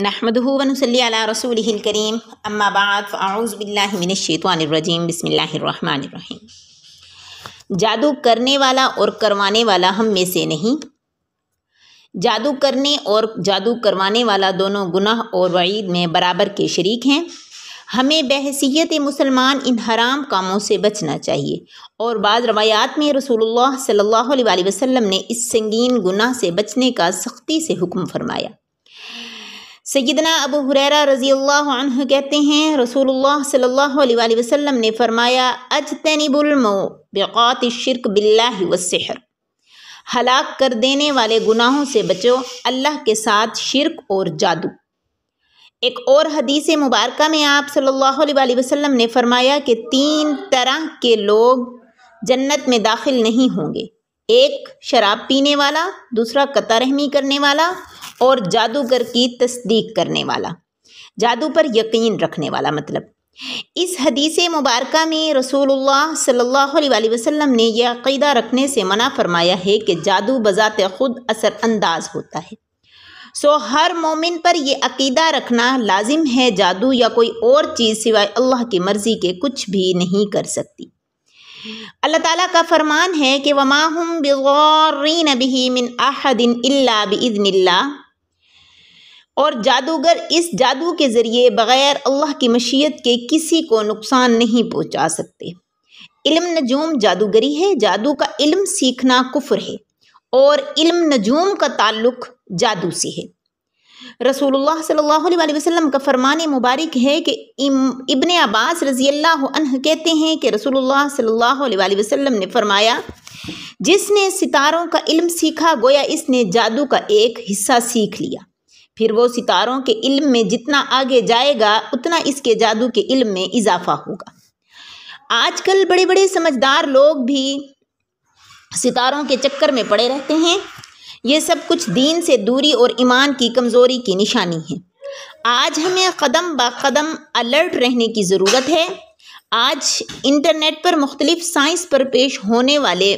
नहमदहू वनसली अला रसूलिहिल करीम अम्मा बाद फ़ाऊज़ बिल्लाहि मिनश्शैतानिर्रजीम बिस्मिल्लाहिर्रहमानिर्रहीम जादू करने वाला और करवाने वाला हम में से नहीं जादू करने और जादू करवाने वाला दोनों गुनाह और वईद में बराबर के शरीक हैं हमें बहसीत मुसलमान इन हराम कामों से बचना चाहिए और बाद रवायात में रसूलुल्लाह सल्लल्लाहु अलैहि वसल्लम ने इस संगीन गुनाह से बचने का सख्ती से हुक्म फरमाया सैदना अबू हुरैरा रज़ी अल्लाह कहते हैं, रसूलुल्लाह सल्लल्लाहु अलैहि वसल्लम ने फरमाया अज अजतनिबुल बिक़ात शिरक बिल्ला वस्सिहर हलाक कर देने वाले गुनाहों से बचो, अल्लाह के साथ शिरक और जादू। एक और हदीस मुबारक में आप सल्लल्लाहु अलैहि वसल्लम ने फरमाया कि तीन तरह के लोग जन्नत में दाखिल नहीं होंगे। एक शराब पीने वाला, दूसरा कतारहमी करने वाला और जादूगर की तस्दीक करने वाला, जादू पर यकीन रखने वाला मतलब। इस हदीस मुबारक में रसूलुल्लाह सल्लल्लाहु अलैहि वसल्लम ने यह अकीदा रखने से मना फरमाया है कि जादू बज़ात ख़ुद असरअंदाज होता है। सो हर मोमिन पर यह अकीदा रखना लाजिम है, जादू या कोई और चीज़ सिवाय अल्लाह की मर्ज़ी के कुछ भी नहीं कर सकती। अल्लाह ताला का फरमान है कि वमाहम बिगौरीन बिही मिन अहदिन इल्ला बिइज़्निल्लाह। और जादूगर इस जादू के ज़रिए बग़ैर अल्लाह की मशीयत के किसी को नुकसान नहीं पहुँचा सकते। इल्म नजूम जादूगरी है, जादू का इल्म सीखना कुफ्र है और इल्म नजूम का ताल्लुक जादू से है। रसूलुल्लाह सल्लल्लाहु अलैहि वसल्लम का फरमान मुबारक है कि इब्ने अब्बास रज़ी अल्लाह कहते हैं कि रसूलुल्लाह सल्लल्लाहु अलैहि वसल्लम ने फरमाया, जिसने सितारों का इल्म सीखा, गोया इसने जादू का एक हिस्सा सीख लिया। फिर वो सितारों के इल्म में जितना आगे जाएगा, उतना इसके जादू के इल्म में इजाफा होगा। आजकल बड़े बड़े समझदार लोग भी सितारों के चक्कर में पड़े रहते हैं। ये सब कुछ दीन से दूरी और ईमान की कमज़ोरी की निशानी है। आज हमें कदम ब कदम अलर्ट रहने की ज़रूरत है। आज इंटरनेट पर मुख्तलिफ़ साइंस पर पेश होने वाले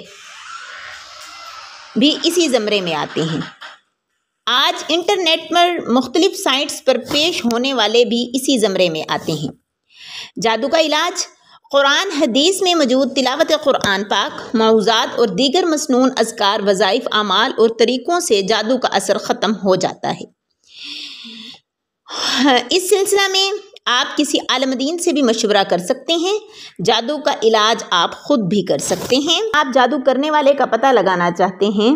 भी इसी ज़मरे में आते हैं। आज इंटरनेट पर मुख्तलिफ़ साइट्स पर पेश होने वाले भी इसी ज़मरे में आते हैं। जादू का इलाज, कुरान, हदीस में मौजूद तिलावत कुरान पाक मौज़ात और दीगर मसनून अजकार, वज़ाइफ आमाल और तरीक़ों से जादू का असर ख़त्म हो जाता है। इस सिलसिला में आप किसी आलमदीन से भी मशवरा कर सकते हैं। जादू का इलाज आप ख़ुद भी कर सकते हैं। आप जादू करने वाले का पता लगाना चाहते हैं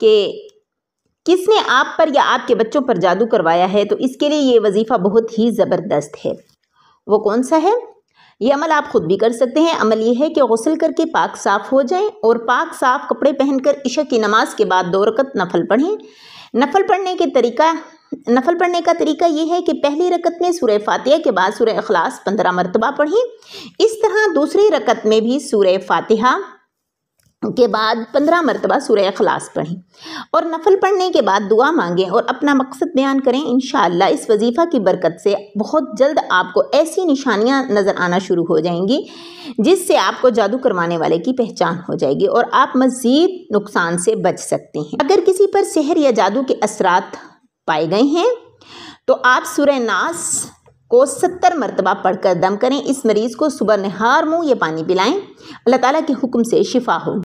कि किसने आप पर या आपके बच्चों पर जादू करवाया है? तो इसके लिए ये वजीफ़ा बहुत ही ज़बरदस्त है। वो कौन सा है? ये अमल आप खुद भी कर सकते हैं। अमल ये है कि गसल करके पाक साफ़ हो जाएँ और पाक साफ़ कपड़े पहनकर इशा की नमाज़ के बाद दो रकत नफल पढ़ें। नफल पढ़ने के तरीका, नफल पढ़ने का तरीका ये है कि पहली रकत में सूर्य फातिहा के बाद सूर्य अखलास पंद्रह मरतबा पढ़ें। इस तरह दूसरी रकत में भी सूर्य फातिहा के बाद पंद्रह मरतबा सूर्य अखलास पढ़ें। और नफल पढ़ने के बाद दुआ मांगें और अपना मकसद बयान करें इन इस वजीफ़ा की बरकत से बहुत जल्द आपको ऐसी निशानियाँ नज़र आना शुरू हो जाएँगी, जिससे आपको जादू करवाने वाले की पहचान हो जाएगी और आप मज़ीद नुकसान से बच सकते हैं। अगर किसी पर सेहर या जादू के असरात पाए गए हैं तो आप सूर्य नास को सत्तर मरतबा पढ़कर दम करें। इस मरीज़ को सुबह नहार मुँह या पानी पिलाएँ। अल्लाह ताला के हुक्म से शिफा होगी